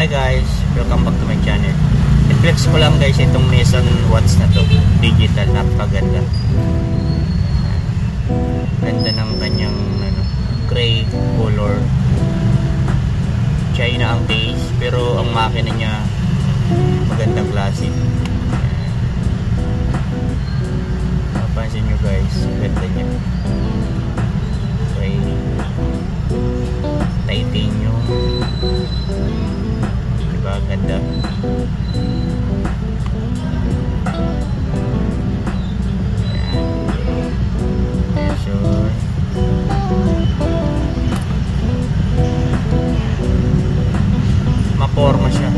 Hi guys, welcome back to my channel. I-flex ko lang guys itong Nissan Watch na to. Digital, napakaganda. Ganda ng kanyang ano, gray color. China ang base, pero ang makina niya magandang klase. Maporma siya